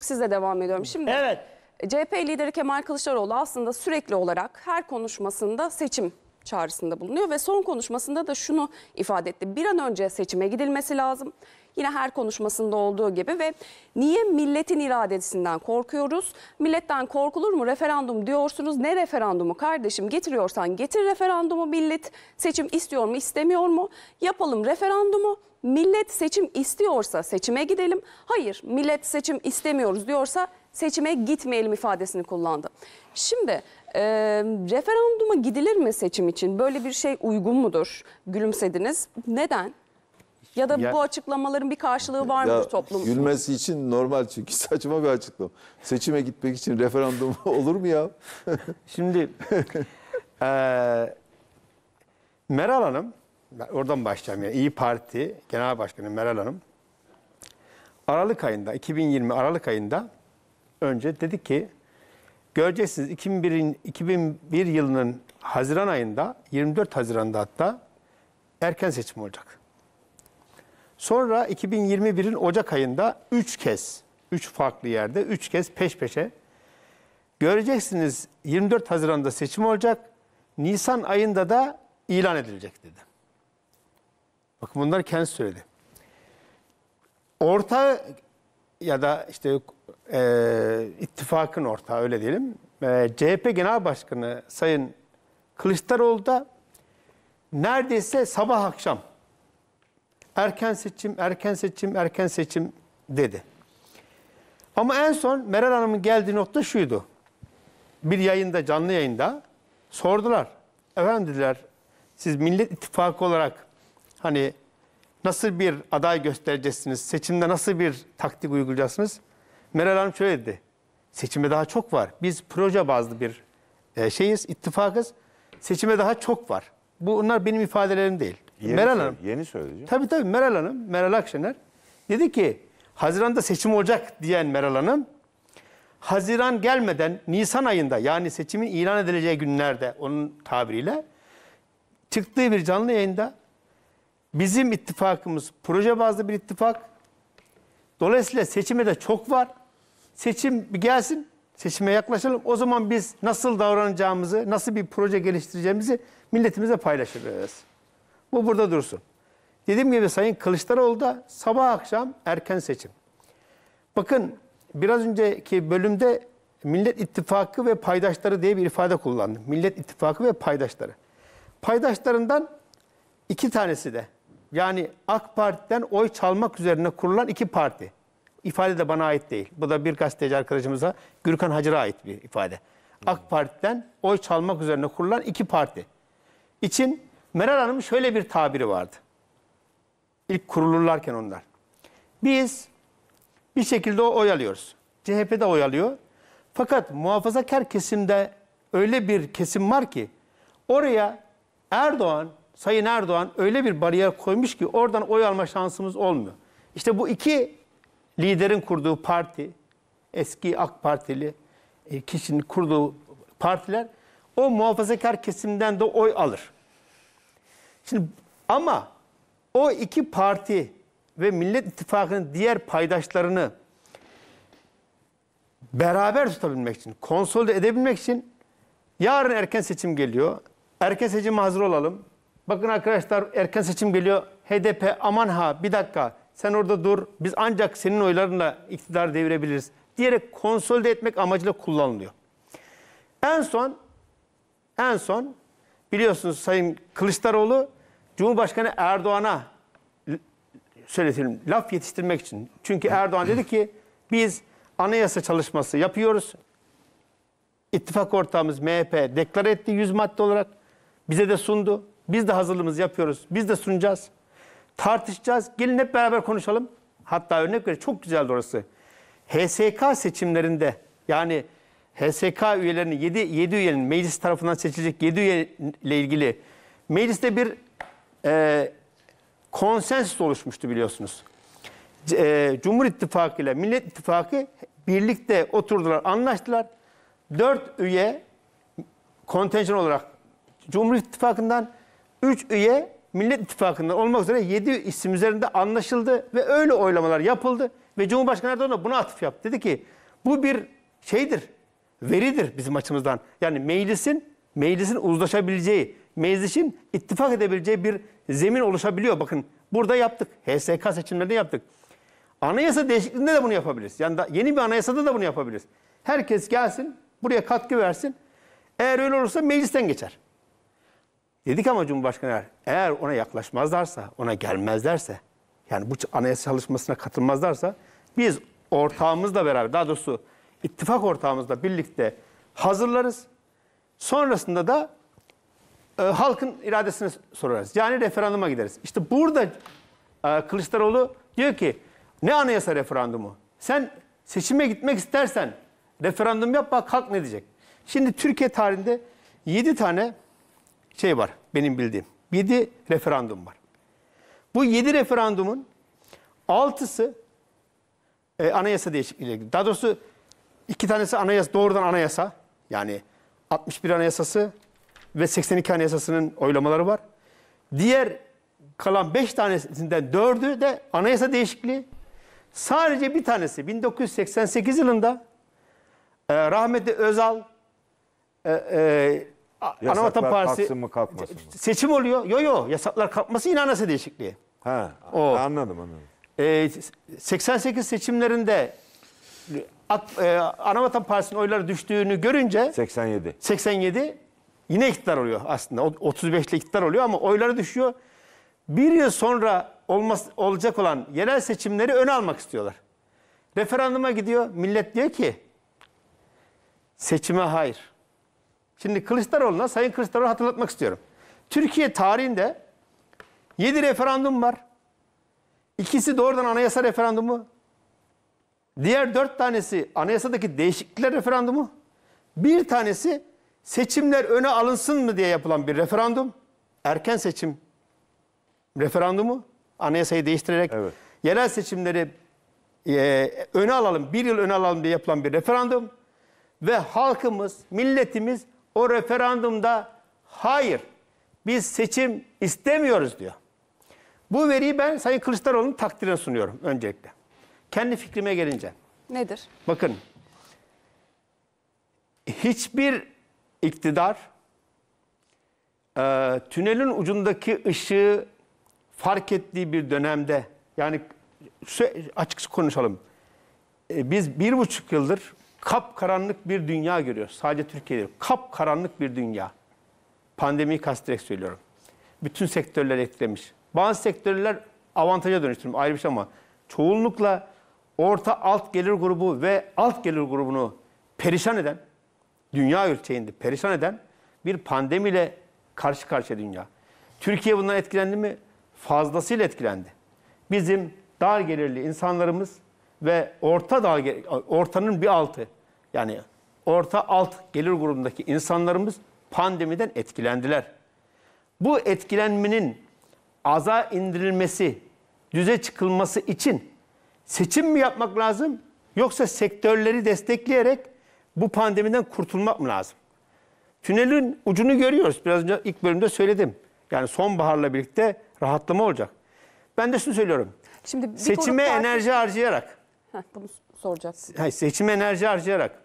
Sizle devam ediyorum. Şimdi Evet. CHP lideri Kemal Kılıçdaroğlu aslında sürekli olarak her konuşmasında seçim çağrısında bulunuyor ve son konuşmasında da şunu ifade etti. Bir an önce seçime gidilmesi lazım. Yine her konuşmasında olduğu gibi ve niye milletin iradesinden korkuyoruz? Milletten korkulur mu? Referandum diyorsunuz. Ne referandumu kardeşim? Getiriyorsan getir referandumu millet. Seçim istiyor mu istemiyor mu? Yapalım referandumu. Millet seçim istiyorsa seçime gidelim. Hayır millet seçim istemiyoruz diyorsa seçime gitmeyelim ifadesini kullandı. Şimdi e, referanduma gidilir mi seçim için? Böyle bir şey uygun mudur? Gülümsediniz. Neden? Ya da Ya- bu açıklamaların bir karşılığı var mıdır toplum? gülmesi için normal çünkü saçma bir açıklama. Seçime gitmek için referandum olur mu ya? Şimdi eee Meral Hanım, ben oradan başlayacağım yani İyi Parti Genel Başkanı Meral Hanım, Aralık ayında, 2020 Aralık ayında önce dedi ki, göreceksiniz 2001'in 2001 yılının Haziran ayında, 24 Haziran'da hatta erken seçim olacak. Sonra 2021'in Ocak ayında 3 kez, 3 farklı yerde 3 kez peş peşe Göreceksiniz 24 Haziran'da seçim olacak. Nisan ayında da ilan edilecek dedi. Bakın bunları kendisi söyledi. Orta ya da işte e, ittifakın ortağı öyle diyelim. E, CHP Genel Başkanı Sayın Kılıçdaroğlu da neredeyse sabah akşam erken seçim, erken seçim, erken seçim dedi. Ama en son Meral Hanım'ın geldiği nokta şuydu. Bir yayında, canlı yayında sordular. Efendim dediler, siz Millet İttifakı olarak hani nasıl bir aday göstereceksiniz, seçimde nasıl bir taktik uygulayacaksınız? Meral Hanım şöyle dedi, seçime daha çok var. Biz proje bazlı bir e, şeyiz, ittifakız. Seçime daha çok var. Bunlar benim ifadelerim değil. Yeni Meral söyle- Hanım, Yeni söyleyeceğim. Tabii tabii Meral Hanım, Meral Akşener dedi ki Haziran'da seçim olacak diyen Meral Hanım Haziran gelmeden Nisan ayında yani seçimin ilan edileceği günlerde onun tabiriyle çıktığı bir canlı yayında bizim ittifakımız proje bazlı bir ittifak. Dolayısıyla seçime de çok var. Seçim bir gelsin, seçime yaklaşalım. O zaman biz nasıl davranacağımızı, nasıl bir proje geliştireceğimizi milletimize paylaşırız. Bu burada dursun. Dediğim gibi Sayın Kılıçdaroğlu da sabah akşam erken seçim. Bakın biraz önceki bölümde Millet İttifakı ve paydaşları diye bir ifade kullandım. Millet İttifakı ve paydaşları. Paydaşlarından iki tanesi de yani AK Parti'den oy çalmak üzerine kurulan iki parti. İfade de bana ait değil. Bu da bir gazeteci arkadaşımıza Gürkan Hacır'a ait bir ifade. AK Parti'den oy çalmak üzerine kurulan iki parti için Meral Hanım'ın şöyle bir tabiri vardı. İlk kurulurlarken onlar. Biz bir şekilde o oy alıyoruz. CHP de oy alıyor. Fakat muhafazakar kesimde öyle bir kesim var ki oraya Erdoğan, Sayın Erdoğan öyle bir bariyer koymuş ki oradan oy alma şansımız olmuyor. İşte bu iki liderin kurduğu parti, eski AK Partili e, kişinin kurduğu partiler o muhafazakar kesimden de oy alır. Şimdi ama o iki parti ve Millet İttifakı'nın diğer paydaşlarını beraber tutabilmek için, konsolide edebilmek için yarın erken seçim geliyor. Erken seçime hazır olalım. Bakın arkadaşlar erken seçim geliyor. HDP aman ha bir dakika sen orada dur. Biz ancak senin oylarınla iktidar devirebiliriz diyerek konsolide etmek amacıyla kullanılıyor. En son en son biliyorsunuz Sayın Kılıçdaroğlu Cumhurbaşkanı Erdoğan'a söyletelim laf yetiştirmek için. Çünkü Erdoğan dedi ki biz anayasa çalışması yapıyoruz. İttifak ortağımız MHP deklare etti 100 madde olarak. Bize de sundu. Biz de hazırlığımızı yapıyoruz. Biz de sunacağız. Tartışacağız. Gelin hep beraber konuşalım. Hatta örnek ver çok güzeldi orası. HSK seçimlerinde yani HSK üyelerinin 7, 7 üyenin meclis tarafından seçilecek 7 üye ile ilgili mecliste bir e, konsensüs oluşmuştu biliyorsunuz. E, Cumhur İttifakı ile Millet İttifakı birlikte oturdular, anlaştılar. Dört üye kontenjan olarak Cumhur İttifakı'ndan 3 üye Millet İttifakı'ndan olmak üzere 7 isim üzerinde anlaşıldı ve öyle oylamalar yapıldı Ve Cumhurbaşkanı Erdoğan da buna atıf yaptı. Dedi ki bu bir şeydir, veridir bizim açımızdan. Yani meclisin, meclisin uzlaşabileceği, meclisin ittifak edebileceği bir zemin oluşabiliyor. Bakın burada yaptık. HSK seçimlerinde yaptık. Anayasa değişikliğinde de bunu yapabiliriz. Yani da yeni bir anayasada da bunu yapabiliriz. Herkes gelsin, buraya katkı versin. Eğer öyle olursa meclisten geçer. Dedik ama Cumhurbaşkanı eğer, ona yaklaşmazlarsa, ona gelmezlerse, yani bu anayasa çalışmasına katılmazlarsa biz ortağımızla beraber, daha doğrusu ittifak ortağımızla birlikte hazırlarız. Sonrasında da e, halkın iradesini sorarız. Yani referanduma gideriz. İşte burada e, Kılıçdaroğlu diyor ki ne anayasa referandumu? Sen seçime gitmek istersen referandum yap bak halk ne diyecek? Şimdi Türkiye tarihinde 7 tane şey var benim bildiğim. 7 referandum var. Bu 7 referandumun 6'sı e, anayasa değişikliğiyle ilgili. Daha doğrusu iki tanesi anayasa doğrudan anayasa. Yani 61 anayasası ve 82 anayasasının oylamaları var. Diğer kalan 5 tanesinden 4'ü de anayasa değişikliği. Sadece bir tanesi 1988 yılında e, rahmetli Özal e, e, Yasaklar Anavatan Partisi kalksın mı, kalkmasın mı? seçim oluyor. Yo yo yasaklar kalkması yine anayasa değişikliği. Ha, O. anladım anladım. Ee, 88 seçimlerinde AK- e, Anavatan Partisi'nin oyları düştüğünü görünce 87. 87 yine iktidar oluyor aslında. O- 35 ile iktidar oluyor ama oyları düşüyor. Bir yıl sonra olmaz, olacak olan yerel seçimleri öne almak istiyorlar. Referanduma gidiyor. Millet diyor ki seçime hayır. Şimdi Kılıçdaroğlu'na Sayın Kılıçdaroğlu hatırlatmak istiyorum. Türkiye tarihinde 7 referandum var. İkisi doğrudan anayasa referandumu. Diğer dört tanesi anayasadaki değişiklikler referandumu. Bir tanesi seçimler öne alınsın mı diye yapılan bir referandum. Erken seçim referandumu. Anayasayı değiştirerek Evet. yerel seçimleri e, öne alalım, bir yıl öne alalım diye yapılan bir referandum. Ve halkımız, milletimiz o referandumda hayır biz seçim istemiyoruz diyor. Bu veriyi ben Sayın Kılıçdaroğlu'nun takdirine sunuyorum öncelikle. Kendi fikrime gelince. Nedir? Bakın hiçbir iktidar e, tünelin ucundaki ışığı fark ettiği bir dönemde yani açık konuşalım. E, biz bir buçuk yıldır kap karanlık bir dünya görüyoruz. Sadece Türkiye'de kap karanlık bir dünya. Pandemiyi kasteterek söylüyorum. Bütün sektörler etkilemiş. Bazı sektörler avantaja dönüştürmüş ayrı bir şey ama çoğunlukla orta alt gelir grubu ve alt gelir grubunu perişan eden, dünya ölçeğinde perişan eden bir pandemiyle karşı karşıya dünya. Türkiye bundan etkilendi mi? Fazlasıyla etkilendi. Bizim dar gelirli insanlarımız ve orta dar gel- ortanın bir altı yani orta alt gelir grubundaki insanlarımız pandemiden etkilendiler. Bu etkilenmenin aza indirilmesi, düze çıkılması için seçim mi yapmak lazım yoksa sektörleri destekleyerek bu pandemiden kurtulmak mı lazım? Tünelin ucunu görüyoruz. Biraz önce ilk bölümde söyledim. Yani sonbaharla birlikte rahatlama olacak. Ben de şunu söylüyorum. Şimdi bir Seçime enerji harcayarak, Heh, bunu soracaksın. hayır, seçime enerji harcayarak,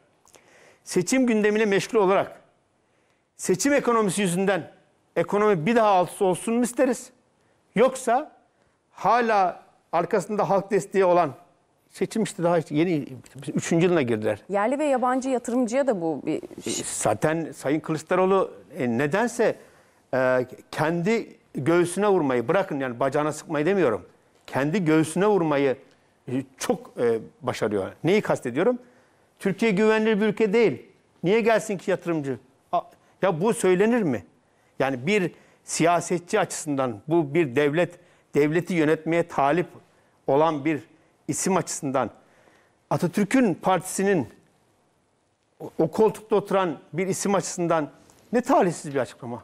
seçim gündemine meşgul olarak, seçim ekonomisi yüzünden ekonomi bir daha altısı olsun mu isteriz? Yoksa hala arkasında halk desteği olan seçim işte daha yeni üçüncü yılına girdiler. Yerli ve yabancı yatırımcıya da bu bir Zaten Sayın Kılıçdaroğlu e, nedense e, kendi göğsüne vurmayı bırakın yani bacağına sıkmayı demiyorum. Kendi göğsüne vurmayı e, çok e, başarıyor. Neyi kastediyorum? Türkiye güvenilir bir ülke değil. Niye gelsin ki yatırımcı? Ya bu söylenir mi? Yani bir siyasetçi açısından bu bir devlet devleti yönetmeye talip olan bir isim açısından Atatürk'ün partisinin o- koltukta oturan bir isim açısından ne talihsiz bir açıklama.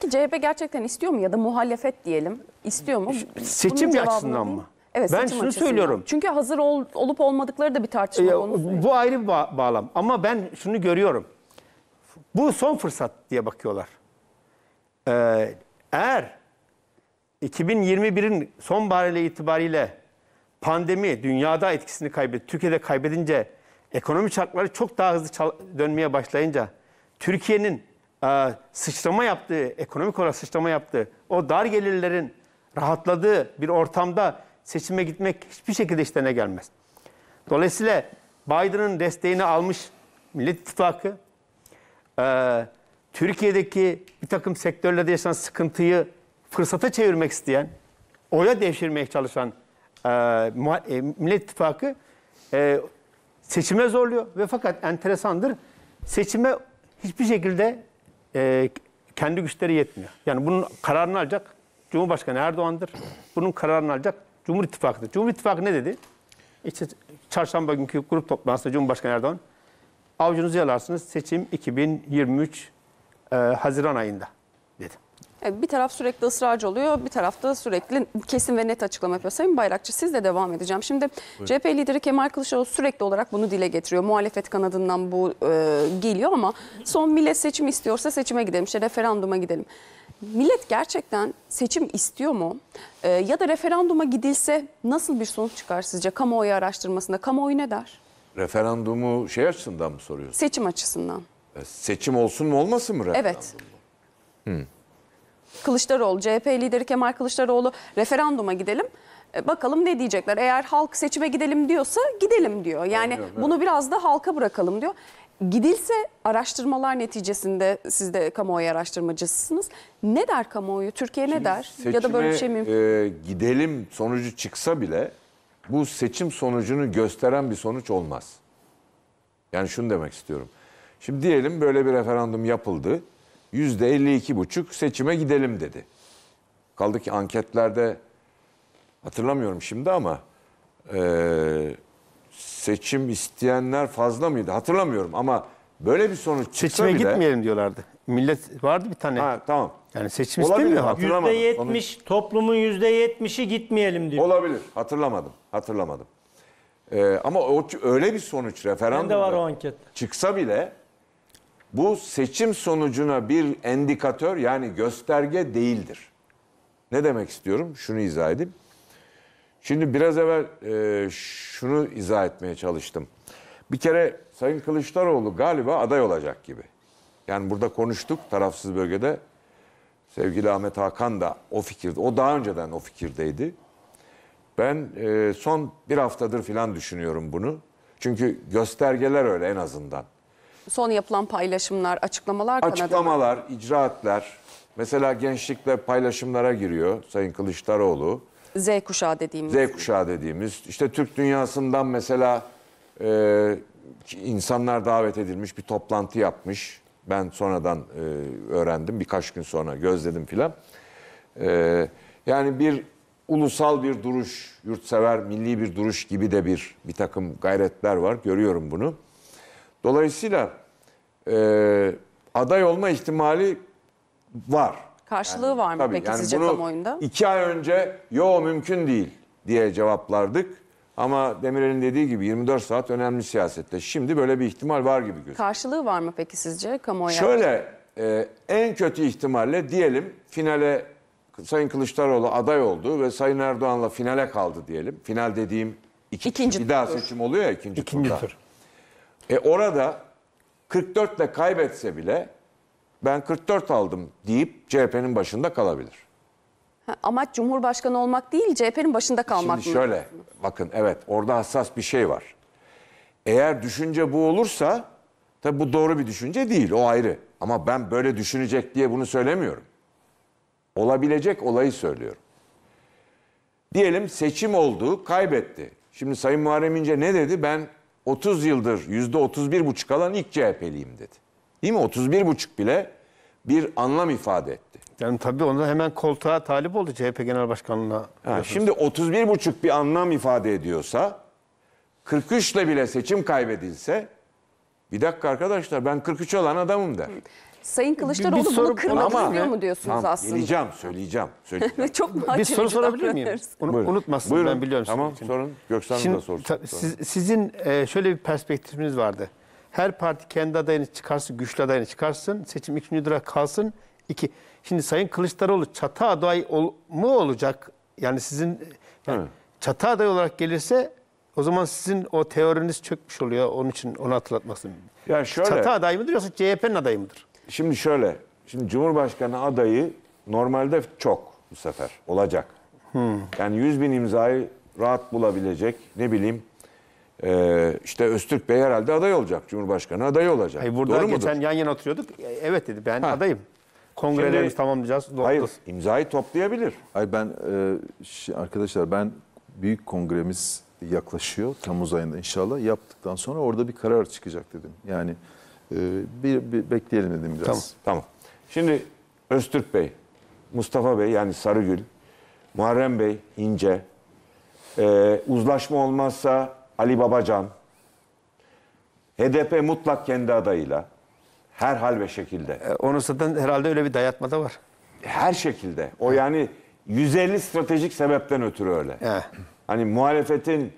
Ki CHP gerçekten istiyor mu ya da muhalefet diyelim istiyor mu? seçim Bunun açısından mı? Evet, Ben şunu açısından. söylüyorum. Çünkü hazır ol- olup olmadıkları da bir tartışma Ee, konusu. bu ayrı bir ba- bağlam ama ben şunu görüyorum. Bu son fırsat diye bakıyorlar. Ee, eğer 2021'in sonbaharı ile itibariyle pandemi dünyada etkisini kaybetti. Türkiye'de kaybedince ekonomi çarkları çok daha hızlı dönmeye başlayınca Türkiye'nin e, sıçrama yaptığı, ekonomik olarak sıçrama yaptığı, o dar gelirlerin rahatladığı bir ortamda seçime gitmek hiçbir şekilde işlerine gelmez. Dolayısıyla Biden'ın desteğini almış Millet İttifakı, e, Türkiye'deki bir takım sektörlerde yaşanan sıkıntıyı fırsata çevirmek isteyen, oya devşirmeye çalışan e, e, Millet İttifakı e, seçime zorluyor ve fakat enteresandır seçime hiçbir şekilde e, kendi güçleri yetmiyor. Yani bunun kararını alacak Cumhurbaşkanı Erdoğan'dır. Bunun kararını alacak Cumhur İttifakı'dır. Cumhur İttifakı ne dedi? İşte çarşamba günkü grup toplantısında Cumhurbaşkanı Erdoğan avucunuzu yalarsınız seçim 2023 e, Haziran ayında dedi. E, Bir taraf sürekli ısrarcı oluyor, bir tarafta sürekli kesin ve net açıklama yapıyor. Sayın Bayrakçı siz de devam edeceğim. Şimdi CHP lideri Kemal Kılıçdaroğlu sürekli olarak bunu dile getiriyor. Muhalefet kanadından bu e, geliyor ama son millet seçim istiyorsa seçime gidelim, işte referanduma gidelim. Millet gerçekten seçim istiyor mu? E, ya da referanduma gidilse nasıl bir sonuç çıkar sizce kamuoyu araştırmasında? Kamuoyu ne der? Referandumu şey açısından mı soruyorsun? Seçim açısından. E, Seçim olsun mu olmasın mı referandum? Evet. Kılıçdaroğlu, CHP lideri Kemal Kılıçdaroğlu referanduma gidelim. E, Bakalım ne diyecekler. Eğer halk seçime gidelim diyorsa gidelim diyor. Yani Anlıyorum, evet. bunu biraz da halka bırakalım diyor. Gidilse araştırmalar neticesinde siz de kamuoyu araştırmacısınız. Ne der kamuoyu? Türkiye ne der? ya da böyle bir şey Seçime, mümkün. e, gidelim sonucu çıksa bile bu seçim sonucunu gösteren bir sonuç olmaz. Yani şunu demek istiyorum. Şimdi diyelim böyle bir referandum yapıldı. Yüzde 52 buçuk seçime gidelim dedi. Kaldı ki anketlerde hatırlamıyorum şimdi ama e, seçim isteyenler fazla mıydı hatırlamıyorum ama böyle bir sonuç çıksa Seçime bile. gitmeyelim diyorlardı. Millet vardı bir tane. Ha, tamam. Yani seçim Olabilir, istemiyor. hatırlamadım. %70 toplumun %70'i gitmeyelim diyor. Olabilir. Hatırlamadım. Hatırlamadım. Ee, ama o öyle bir sonuç Bende var o referandumda anket. çıksa bile bu seçim sonucuna bir endikatör yani gösterge değildir. Ne demek istiyorum? Şunu izah edeyim. Şimdi biraz evvel e, şunu izah etmeye çalıştım. Bir kere Sayın Kılıçdaroğlu galiba aday olacak gibi. Yani burada konuştuk tarafsız bölgede. Sevgili Ahmet Hakan da o fikirde. O daha önceden o fikirdeydi. Ben e, son bir haftadır falan düşünüyorum bunu. Çünkü göstergeler öyle en azından. Son yapılan paylaşımlar, açıklamalar kanadında. Açıklamalar, icraatler. Mesela gençlikle paylaşımlara giriyor Sayın Kılıçdaroğlu. Z kuşağı dediğimiz. Z kuşağı dediğimiz. işte Türk dünyasından mesela e, insanlar davet edilmiş bir toplantı yapmış. Ben sonradan e, öğrendim birkaç gün sonra gözledim filan. E, yani bir ulusal bir duruş, yurtsever, milli bir duruş gibi de bir bir takım gayretler var. Görüyorum bunu. Dolayısıyla e, aday olma ihtimali var. Karşılığı var mı Tabii, peki yani sizce bunu kamuoyunda? iki ay önce yo mümkün değil diye cevaplardık. Ama Demirel'in dediği gibi 24 saat önemli siyasette. Şimdi böyle bir ihtimal var gibi gözüküyor. Karşılığı var mı peki sizce kamuoyu? Şöyle e, en kötü ihtimalle diyelim finale Sayın Kılıçdaroğlu aday oldu ve Sayın Erdoğan'la finale kaldı diyelim. Final dediğim iki, İkinci bir daha seçim oluyor ya ikinci, İkinci turda. tur. E orada 44 ile kaybetse bile ben 44 aldım deyip CHP'nin başında kalabilir. Ha, Amaç Cumhurbaşkanı olmak değil, CHP'nin başında kalmak Şimdi mı? şöyle bakın evet orada hassas bir şey var. Eğer düşünce bu olursa tabi bu doğru bir düşünce değil o ayrı. Ama ben böyle düşünecek diye bunu söylemiyorum. Olabilecek olayı söylüyorum. Diyelim seçim oldu kaybetti. Şimdi Sayın Muharrem İnce ne dedi? Ben 30 yıldır yüzde 31 buçuk alan ilk CHP'liyim dedi. Değil mi? 31 buçuk bile bir anlam ifade etti. Yani tabii onda hemen koltuğa talip oldu CHP Genel Başkanlığı'na. Ha, şimdi 31 buçuk bir anlam ifade ediyorsa 43 ile bile seçim kaybedilse bir dakika arkadaşlar ben 43 olan adamım der. Sayın Kılıçdaroğlu Bir- bir bunu soru- kırmak Ama- istiyor mu diyorsunuz Tamam, aslında? Geleceğim, söyleyeceğim. söyleyeceğim. Çok mu bir aceleci soru sorabilir miyim? davranıyoruz? Unu- Buyurun. Unutmasın Buyurun. ben biliyorum. Tamam sizin için. sorun. Göksan Şimdi da sorsun. ta- siz- sizin e, şöyle bir perspektifiniz vardı. Her parti kendi adayını çıkarsın, güçlü adayını çıkarsın, seçim ikinci dura kalsın. İki. Şimdi Sayın Kılıçdaroğlu çatı aday ol- mu olacak? Yani sizin yani Evet. çatı aday olarak gelirse o zaman sizin o teoriniz çökmüş oluyor. Onun için onu hatırlatmak istedim. Ya şöyle. Çatı adayı mıdır yoksa CHP'nin adayı mıdır? Şimdi şöyle. Şimdi Cumhurbaşkanı adayı normalde çok bu sefer olacak. Yani 100 bin imzayı rahat bulabilecek ne bileyim e, işte Öztürk Bey herhalde aday olacak. Cumhurbaşkanı adayı olacak. Hayır, burada Doğru geçen mudur? yan yana oturuyorduk. E, Evet dedi ben Ha. adayım. Kongrelerimizi Şimdi- tamamlayacağız. Hayır imzayı toplayabilir. Ay ben e, arkadaşlar ben büyük kongremiz yaklaşıyor Temmuz ayında inşallah yaptıktan sonra orada bir karar çıkacak dedim. Yani e, bir, bir bekleyelim dedim biraz. Tamam. Tamam. Şimdi Öztürk Bey, Mustafa Bey yani Sarıgül, Muharrem Bey, İnce, e, uzlaşma olmazsa Ali Babacan, HDP mutlak kendi adayıyla, her hal ve şekilde. E, Onun zaten herhalde öyle bir dayatma da var. Her şekilde. O yani 150 stratejik sebepten ötürü öyle. He. Hani muhalefetin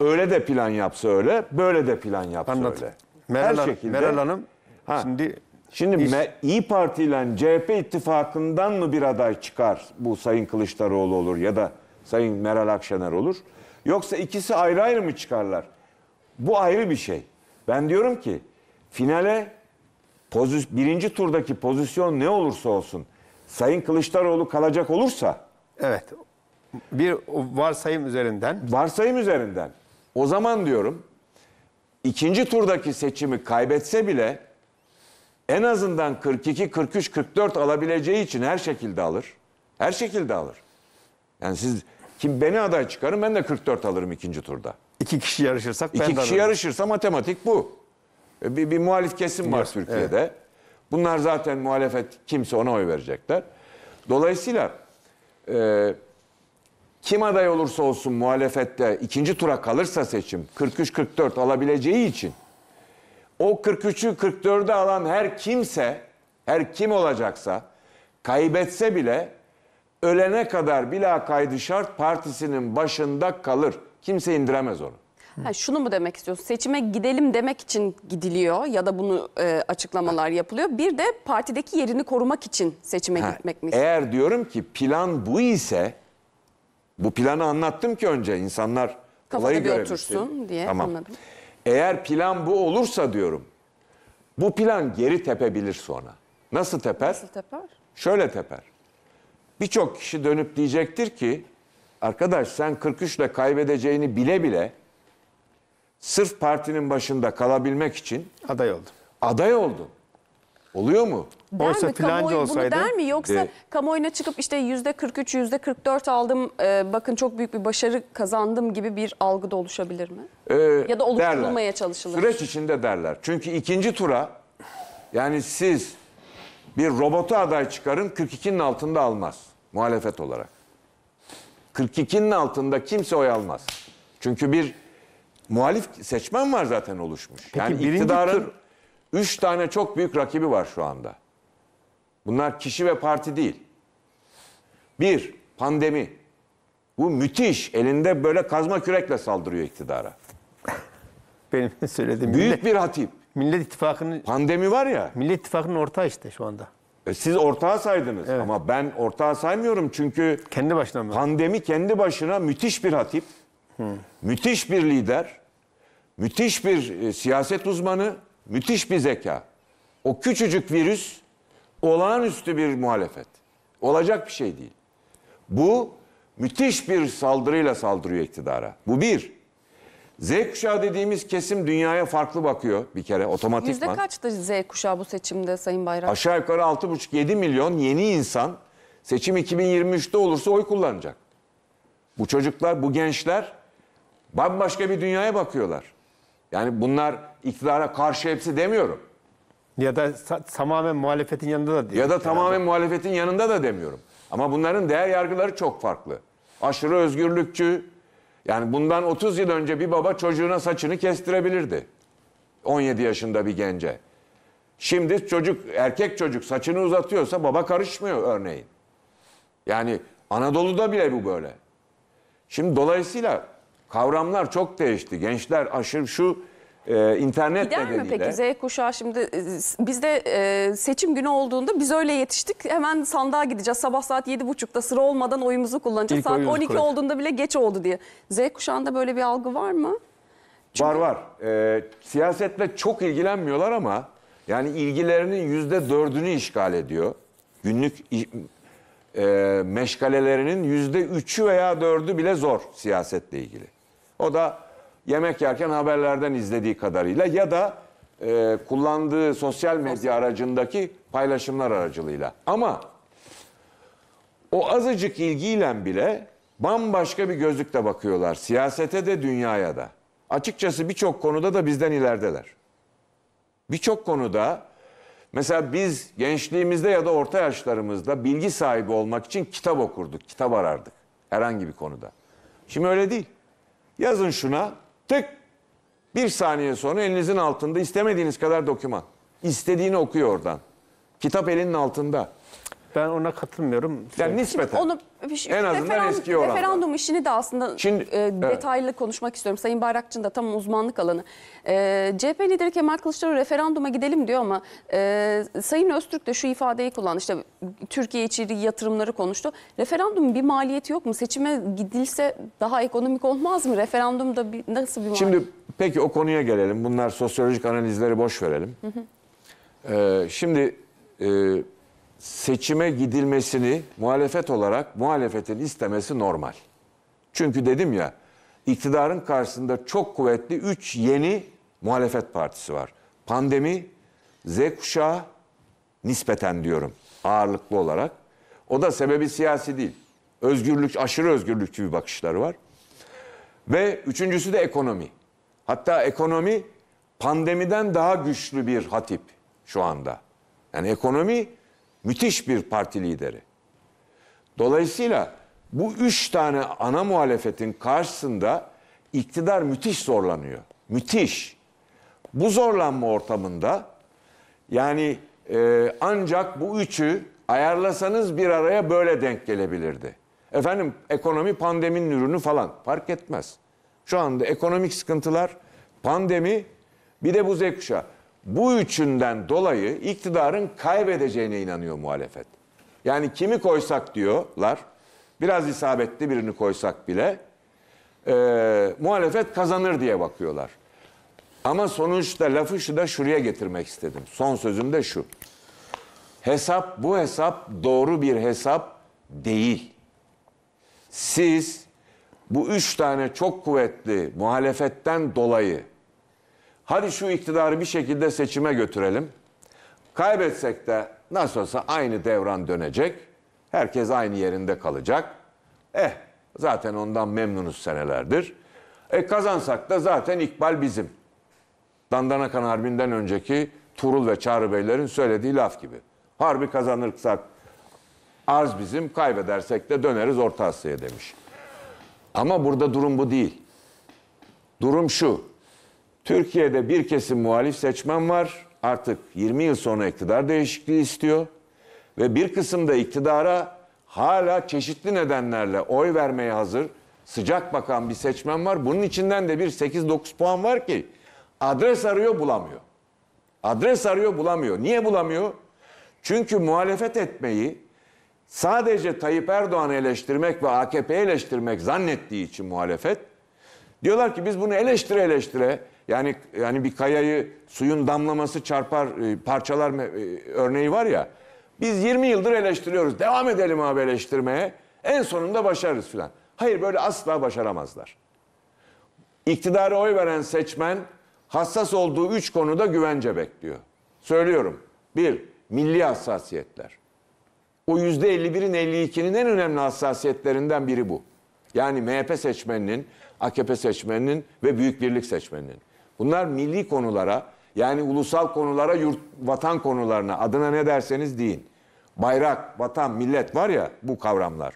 öyle de plan yapsa öyle, böyle de plan yapsa Anladım. öyle. Meral, Her şekilde. Meral Hanım Ha. şimdi Şimdi İş- İyi Parti ile CHP ittifakından mı bir aday çıkar? Bu Sayın Kılıçdaroğlu olur ya da Sayın Meral Akşener olur. Yoksa ikisi ayrı ayrı mı çıkarlar? Bu ayrı bir şey. Ben diyorum ki finale pozis- birinci turdaki pozisyon ne olursa olsun Sayın Kılıçdaroğlu kalacak olursa evet bir varsayım üzerinden varsayım üzerinden o zaman diyorum ikinci turdaki seçimi kaybetse bile en azından 42, 43, 44 alabileceği için her şekilde alır. Her şekilde alır. Yani siz kim beni aday çıkarın ben de 44 alırım ikinci turda. iki kişi yarışırsak ben İki de kişi alırım. yarışırsa matematik bu. E, Bir, bir muhalif kesim var Türkiye'de. Bunlar zaten muhalefet kimse ona oy verecekler. Dolayısıyla e, kim aday olursa olsun muhalefette ikinci tura kalırsa seçim 43-44 alabileceği için o 43'ü 44'ü alan her kimse, her kim olacaksa kaybetse bile ölene kadar bila kaydı şart partisinin başında kalır. Kimse indiremez onu. Ha, şunu mu demek istiyorsun? Seçime gidelim demek için gidiliyor ya da bunu e, açıklamalar yapılıyor. Bir de partideki yerini korumak için seçime Ha, gitmek mi? Eğer diyorum ki plan bu ise bu planı anlattım ki önce insanlar Kafada olayı bir otursun diye tamam. anladım. Eğer plan bu olursa diyorum bu plan geri tepebilir sonra. Nasıl teper? Nasıl teper? Şöyle teper. Birçok kişi dönüp diyecektir ki arkadaş sen 43 ile kaybedeceğini bile bile sırf partinin başında kalabilmek için aday oldu. aday oldun. Oluyor mu? Der Oysa mi? filanca Kamuoyu olsaydı- bunu der mi? Yoksa De- kamuoyuna çıkıp işte yüzde 43, yüzde 44 aldım, e, bakın çok büyük bir başarı kazandım gibi bir algı da oluşabilir mi? Ee, Ya da oluşturulmaya derler. çalışılır. Süreç içinde derler. Çünkü ikinci tura yani siz bir robotu aday çıkarın 42'nin altında almaz muhalefet olarak. 42'nin altında kimse oy almaz. Çünkü bir muhalif seçmen var zaten oluşmuş. yani birinci iktidarın tur- üç tane çok büyük rakibi var şu anda. Bunlar kişi ve parti değil. Bir, pandemi. Bu müthiş. Elinde böyle kazma kürekle saldırıyor iktidara. Benim söylediğim Büyük Millet, bir hatip. Millet İttifakı'nın Pandemi var ya. Millet İttifakı'nın ortağı işte şu anda. E, Siz ortağı saydınız ama ben ortağı saymıyorum çünkü Kendi başına mı? pandemi kendi başına müthiş bir hatip, müthiş bir lider, müthiş bir e, siyaset uzmanı, müthiş bir zeka. O küçücük virüs olağanüstü bir muhalefet. Olacak bir şey değil. Bu müthiş bir saldırıyla saldırıyor iktidara. Bu bir. Z kuşağı dediğimiz kesim dünyaya farklı bakıyor bir kere otomatikman. Yüzde kaçtı Z kuşağı bu seçimde Sayın Bayrak? Aşağı yukarı 6,5-7 milyon yeni insan seçim 2023'te olursa oy kullanacak. Bu çocuklar, bu gençler bambaşka bir dünyaya bakıyorlar. Yani bunlar iktidara karşı hepsi demiyorum. Ya da tamamen muhalefetin yanında da değil. Ya da tamamen muhalefetin yanında da demiyorum. Ama bunların değer yargıları çok farklı. Aşırı özgürlükçü. Yani bundan 30 yıl önce bir baba çocuğuna saçını kestirebilirdi. 17 yaşında bir gence. Şimdi çocuk, erkek çocuk saçını uzatıyorsa baba karışmıyor örneğin. Yani Anadolu'da bile bu böyle. Şimdi dolayısıyla kavramlar çok değişti. Gençler aşırı şu e, internet Gider mi nedeniyle. peki Z kuşağı şimdi e, bizde e, seçim günü olduğunda biz öyle yetiştik. Hemen sandığa gideceğiz. Sabah saat 7.30'da sıra olmadan oyumuzu kullanacağız. İlk saat oyumuzu 12 kullanacağız. olduğunda bile geç oldu diye. Z kuşağında böyle bir algı var mı? Var var. Ee, siyasetle çok ilgilenmiyorlar ama yani ilgilerinin yüzde dördünü işgal ediyor. Günlük e, meşgalelerinin yüzde üçü veya dördü bile zor siyasetle ilgili. O da yemek yerken haberlerden izlediği kadarıyla ya da e, kullandığı sosyal medya aracındaki paylaşımlar aracılığıyla. Ama o azıcık ilgiyle bile bambaşka bir gözlükle bakıyorlar. Siyasete de dünyaya da. Açıkçası birçok konuda da bizden ilerideler. Birçok konuda mesela biz gençliğimizde ya da orta yaşlarımızda bilgi sahibi olmak için kitap okurduk, kitap arardık herhangi bir konuda. Şimdi öyle değil. Yazın şuna tık bir saniye sonra elinizin altında istemediğiniz kadar doküman. İstediğini okuyor oradan. Kitap elinin altında. Ben ona katılmıyorum. Yani nispeten. Onu şu En azından eski oranda. Referandum işini de aslında Şimdi, e, evet. detaylı konuşmak istiyorum. Sayın Bayrakçı'nın da tam uzmanlık alanı. E, CHP lideri Kemal Kılıçdaroğlu referanduma gidelim diyor ama e, Sayın Öztürk de şu ifadeyi kullandı. İşte Türkiye içi yatırımları konuştu. Referandumun bir maliyeti yok mu? Seçime gidilse daha ekonomik olmaz mı? Referandumda bir, nasıl bir maliyet? Şimdi peki o konuya gelelim. Bunlar sosyolojik analizleri boş verelim. Ee, şimdi e, seçime gidilmesini muhalefet olarak muhalefetin istemesi normal. Çünkü dedim ya iktidarın karşısında çok kuvvetli 3 yeni muhalefet partisi var. Pandemi, Z kuşağı nispeten diyorum ağırlıklı olarak. O da sebebi siyasi değil. Özgürlük, aşırı özgürlükçü bir bakışları var. Ve üçüncüsü de ekonomi. Hatta ekonomi pandemiden daha güçlü bir hatip şu anda. Yani ekonomi müthiş bir parti lideri. Dolayısıyla bu üç tane ana muhalefetin karşısında iktidar müthiş zorlanıyor. Müthiş. Bu zorlanma ortamında yani e, ancak bu üçü ayarlasanız bir araya böyle denk gelebilirdi. Efendim ekonomi pandeminin ürünü falan fark etmez. Şu anda ekonomik sıkıntılar, pandemi bir de bu Z kuşağı. Bu üçünden dolayı iktidarın kaybedeceğine inanıyor muhalefet. Yani kimi koysak diyorlar, biraz isabetli birini koysak bile e, muhalefet kazanır diye bakıyorlar. Ama sonuçta lafı şu da şuraya getirmek istedim. Son sözüm de şu. Hesap bu hesap doğru bir hesap değil. Siz bu üç tane çok kuvvetli muhalefetten dolayı hadi şu iktidarı bir şekilde seçime götürelim. Kaybetsek de nasıl olsa aynı devran dönecek. Herkes aynı yerinde kalacak. Eh zaten ondan memnunuz senelerdir. E kazansak da zaten ikbal bizim. Dandanakan Harbi'nden önceki Turul ve Çağrı Beylerin söylediği laf gibi. Harbi kazanırsak arz bizim, kaybedersek de döneriz Orta Asya'ya demiş. Ama burada durum bu değil. Durum şu. Türkiye'de bir kesim muhalif seçmen var. Artık 20 yıl sonra iktidar değişikliği istiyor. Ve bir kısım da iktidara hala çeşitli nedenlerle oy vermeye hazır sıcak bakan bir seçmen var. Bunun içinden de bir 8-9 puan var ki adres arıyor bulamıyor. Adres arıyor bulamıyor. Niye bulamıyor? Çünkü muhalefet etmeyi sadece Tayyip Erdoğan'ı eleştirmek ve AKP'yi eleştirmek zannettiği için muhalefet diyorlar ki biz bunu eleştire eleştire yani yani bir kayayı suyun damlaması çarpar e, parçalar e, örneği var ya biz 20 yıldır eleştiriyoruz. Devam edelim abi eleştirmeye. En sonunda başarırız filan. Hayır böyle asla başaramazlar. İktidara oy veren seçmen hassas olduğu üç konuda güvence bekliyor. Söylüyorum. Bir, milli hassasiyetler. O yüzde 51'in 52'nin en önemli hassasiyetlerinden biri bu. Yani MHP seçmeninin, AKP seçmeninin ve Büyük Birlik seçmeninin. Bunlar milli konulara yani ulusal konulara, yurt, vatan konularına adına ne derseniz deyin. Bayrak, vatan, millet var ya bu kavramlar.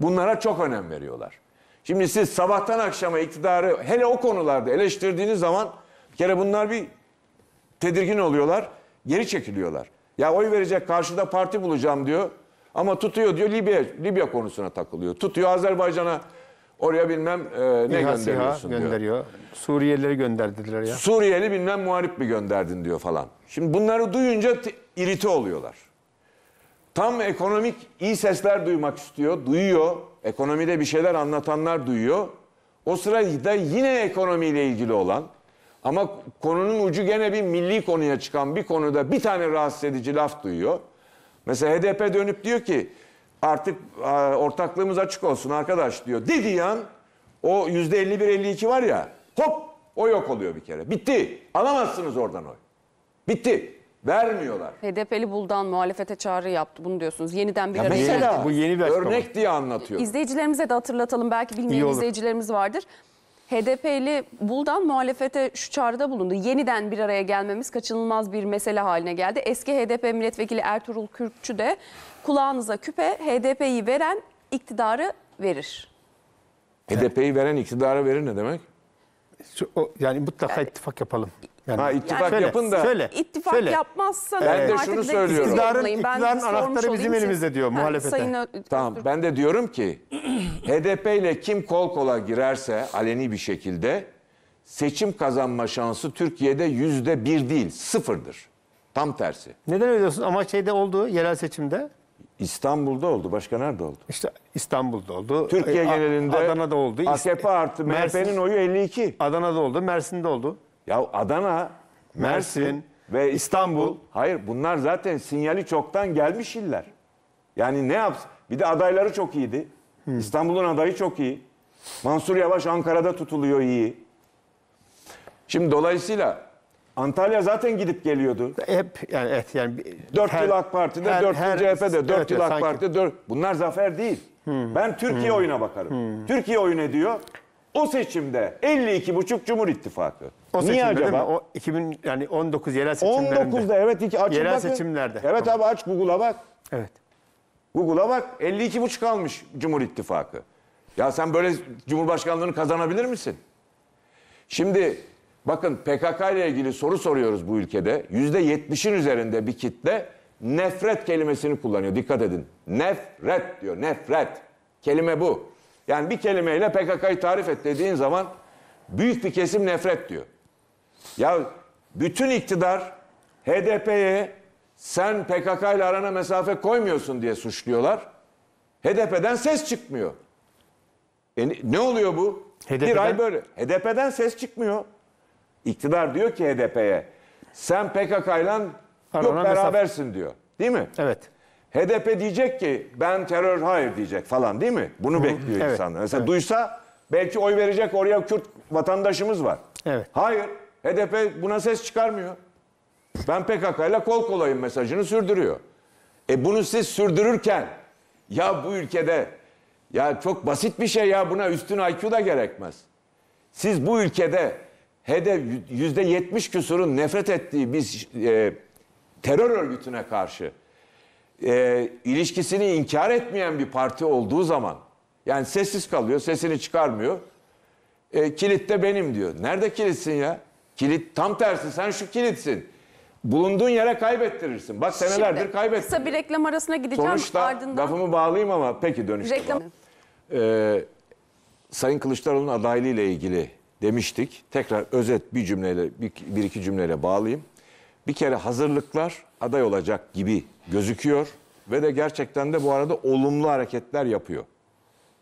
Bunlara çok önem veriyorlar. Şimdi siz sabahtan akşama iktidarı hele o konularda eleştirdiğiniz zaman bir kere bunlar bir tedirgin oluyorlar, geri çekiliyorlar. Ya oy verecek karşıda parti bulacağım diyor ama tutuyor diyor Libya Libya konusuna takılıyor. Tutuyor Azerbaycan'a Oraya bilmem e, ne İHA, gönderiyorsun diyor. gönderiyor. Suriyelileri gönderdiler ya. Suriyeli bilmem muharip mi gönderdin diyor falan. Şimdi bunları duyunca irite oluyorlar. Tam ekonomik iyi sesler duymak istiyor, duyuyor. Ekonomide bir şeyler anlatanlar duyuyor. O sırada yine ekonomiyle ilgili olan ama konunun ucu gene bir milli konuya çıkan bir konuda bir tane rahatsız edici laf duyuyor. Mesela HDP dönüp diyor ki artık a, ortaklığımız açık olsun arkadaş diyor. Dediği an o yüzde 51-52 var ya hop o yok oluyor bir kere. Bitti. Alamazsınız oradan oy. Bitti. Vermiyorlar. HDP'li Buldan muhalefete çağrı yaptı. Bunu diyorsunuz. Yeniden bir Ya araya mesela- bu yeni bir açıklama. örnek diye anlatıyor. İzleyicilerimize de hatırlatalım. Belki bilmeyen izleyicilerimiz vardır. HDP'li Buldan muhalefete şu çağrıda bulundu. Yeniden bir araya gelmemiz kaçınılmaz bir mesele haline geldi. Eski HDP milletvekili Ertuğrul Kürkçü de kulağınıza küpe HDP'yi veren iktidarı verir. HDP'yi veren iktidara verir ne demek? Şu- o- yani mutlaka ittifak yapalım. Yani, Ha ittifak Şöyle, yapın da Şöyle, İttifak şöyle. yapmazsanız Ben de artık şunu söylüyorum. İktidarın- yorumlayın. Ben iktidarın sormuş anahtarı bizim elimizde diyor Ha, muhalefete. Sayın Ö- Tamam ben de diyorum ki HDP ile kim kol kola girerse aleni bir şekilde seçim kazanma şansı Türkiye'de yüzde bir değil sıfırdır. Tam tersi. Neden öyle diyorsun? Ama şeyde oldu yerel seçimde. İstanbul'da oldu. Başka nerede oldu? İşte İstanbul'da oldu. Türkiye e, genelinde Adana'da oldu. AKP artı MHP'nin oyu 52. Adana'da oldu, Mersin'de oldu. Ya Adana, Mersin, Mersin, ve İstanbul. İstanbul. Hayır bunlar zaten sinyali çoktan gelmiş iller. Yani ne yapsın? Bir de adayları çok iyiydi. İstanbul'un adayı çok iyi. Mansur Yavaş Ankara'da tutuluyor iyi. Şimdi dolayısıyla Antalya zaten gidip geliyordu. Hep yani evet yani bir- 4 her- yıl AK Parti'de, her- 4 yıl CHP'de, 4 evet, yıl AK sanki. Parti'de, 4. Bunlar zafer değil. Ben Türkiye oyuna bakarım. Türkiye oyun ediyor. O seçimde 52,5 Cumhur İttifakı. O Niye acaba? O 2000 yani 19 yerel seçimlerinde. 19'da evet iki açın Yerel bakın. seçimlerde. Evet abi aç Google'a bak. Evet. Google'a bak 52,5 almış Cumhur İttifakı. Ya sen böyle Cumhurbaşkanlığını kazanabilir misin? Şimdi bakın PKK ile ilgili soru soruyoruz bu ülkede. %70'in üzerinde bir kitle nefret kelimesini kullanıyor. Dikkat edin. Nefret diyor. Nefret. Kelime bu. Yani bir kelimeyle PKK'yı tarif et dediğin zaman büyük bir kesim nefret diyor. Ya bütün iktidar HDP'ye sen PKK ile arana mesafe koymuyorsun diye suçluyorlar. HDP'den ses çıkmıyor. E ne- oluyor bu? Bir HDP'den? ay böyle. HDP'den ses çıkmıyor. İktidar diyor ki HDP'ye sen PKK ile yok berabersin diyor. Değil mi? Evet. HDP diyecek ki ben terör hayır diyecek falan değil mi? Bunu bekliyor Evet, insanlar. Mesela evet. duysa belki oy verecek oraya Kürt vatandaşımız var. Evet. Hayır. HDP buna ses çıkarmıyor. Ben PKK ile kol kolayım mesajını sürdürüyor. E bunu siz sürdürürken ya bu ülkede ya çok basit bir şey ya buna üstün IQ da gerekmez. Siz bu ülkede hedef yüzde yetmiş küsurun nefret ettiği bir e, terör örgütüne karşı e, ilişkisini inkar etmeyen bir parti olduğu zaman yani sessiz kalıyor, sesini çıkarmıyor. E, kilit de benim diyor. Nerede kilitsin ya? Kilit tam tersi sen şu kilitsin. Bulunduğun yere kaybettirirsin. Bak senelerdir Şimdi kaybettin. Kısa bir reklam arasına gideceğim. Sonuçta Ardından lafımı bağlayayım ama peki dönüşte reklam. Ee, Sayın Kılıçdaroğlu'nun adaylığı ile ilgili demiştik. Tekrar özet bir cümleyle, bir, bir iki cümleyle bağlayayım. Bir kere hazırlıklar aday olacak gibi gözüküyor ve de gerçekten de bu arada olumlu hareketler yapıyor.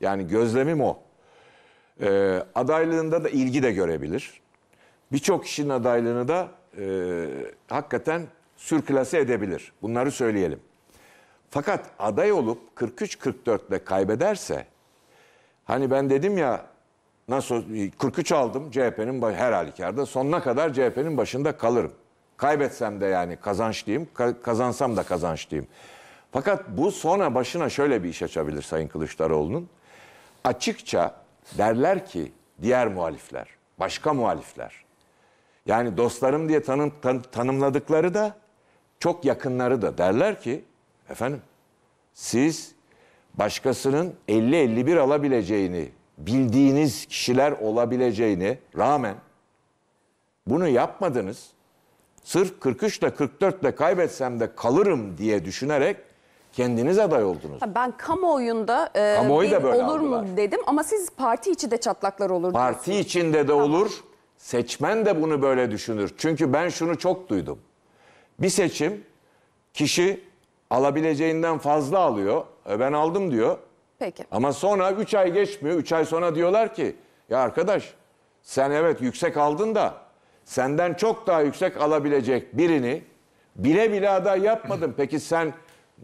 Yani gözlemim o. Ee, adaylığında da ilgi de görebilir. Birçok kişinin adaylığını da e, hakikaten sürklase edebilir. Bunları söyleyelim. Fakat aday olup 43-44 ile kaybederse hani ben dedim ya nasıl 43 aldım CHP'nin her halükarda sonuna kadar CHP'nin başında kalırım. Kaybetsem de yani kazançlıyım, ka- kazansam da kazançlıyım. Fakat bu sonra başına şöyle bir iş açabilir Sayın Kılıçdaroğlu'nun. Açıkça derler ki diğer muhalifler, başka muhalifler. Yani dostlarım diye tanım, tan- tanımladıkları da çok yakınları da derler ki efendim siz başkasının 50-51 alabileceğini bildiğiniz kişiler olabileceğini rağmen bunu yapmadınız. Sırf 43 ile 44 ile kaybetsem de kalırım diye düşünerek Kendiniz aday oldunuz. Ben kamuoyunda e, Kamuoyu da böyle olur mu algılar. dedim ama siz parti içi de çatlaklar olur. Parti içinde de olur, seçmen de bunu böyle düşünür. Çünkü ben şunu çok duydum. Bir seçim kişi alabileceğinden fazla alıyor. E ben aldım diyor. Peki. Ama sonra 3 ay geçmiyor. 3 ay sonra diyorlar ki ya arkadaş sen evet yüksek aldın da senden çok daha yüksek alabilecek birini bile bile aday yapmadın. Peki sen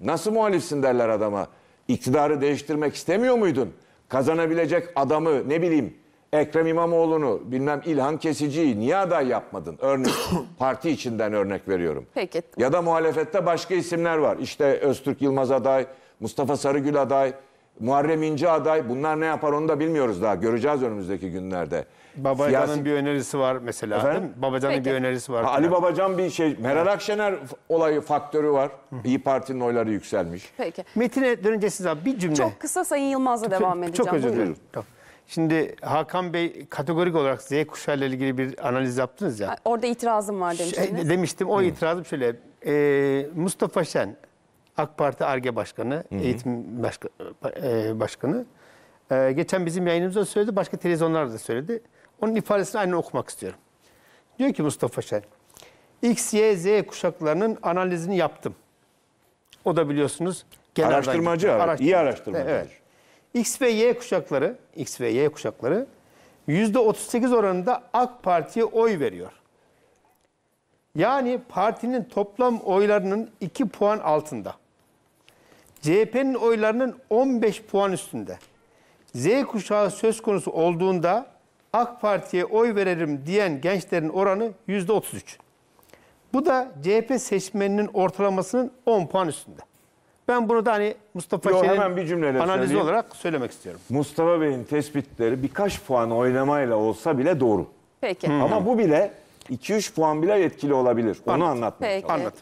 nasıl muhalifsin derler adama. İktidarı değiştirmek istemiyor muydun? Kazanabilecek adamı ne bileyim Ekrem İmamoğlu'nu bilmem İlhan Kesici'yi niye aday yapmadın? Örnek parti içinden örnek veriyorum. Peki. Ya da muhalefette başka isimler var. İşte Öztürk Yılmaz aday, Mustafa Sarıgül aday, Muharrem İnce aday. Bunlar ne yapar onu da bilmiyoruz daha. Göreceğiz önümüzdeki günlerde. Babacan'ın Siyasi- bir önerisi var mesela. Efendim? Babacan'ın Peki. bir önerisi var. Ha, Ali Babacan bir şey. Meral Akşener olayı faktörü var. İyi Parti'nin oyları yükselmiş. Peki. Metin'e dönünce siz abi bir cümle. Çok kısa Sayın Yılmaz'la devam edeceğim. Çok özür dilerim. Tamam. Şimdi Hakan Bey kategorik olarak Z kuşağıyla ilgili bir analiz yaptınız ya. Orada itirazım var demiştiniz. Şey, demiştim o itirazım şöyle. Ee, Mustafa Şen AK Parti ARGE Başkanı, Eğitim Başka- e, Başkanı. Ee, geçen bizim yayınımızda söyledi, başka televizyonlarda da söyledi. Onun ifadesini aynen okumak istiyorum. Diyor ki Mustafa Şen, X, Y, Z kuşaklarının analizini yaptım. O da biliyorsunuz Araştırmacı, gitti. evet. İyi araştırmacıdır. Evet. X ve Y kuşakları, X ve Y kuşakları %38 oranında AK Parti'ye oy veriyor. Yani partinin toplam oylarının 2 puan altında. CHP'nin oylarının 15 puan üstünde. Z kuşağı söz konusu olduğunda AK Parti'ye oy veririm diyen gençlerin oranı %33. Bu da CHP seçmeninin ortalamasının 10 puan üstünde. Ben bunu da hani Mustafa Yo, hemen bir cümleyle analizi söyleyeyim. olarak söylemek istiyorum. Mustafa Bey'in tespitleri birkaç puan oynamayla olsa bile doğru. Peki. Ama bu bile 2-3 puan bile etkili olabilir. Onu anlatmaya Peki. Anlat.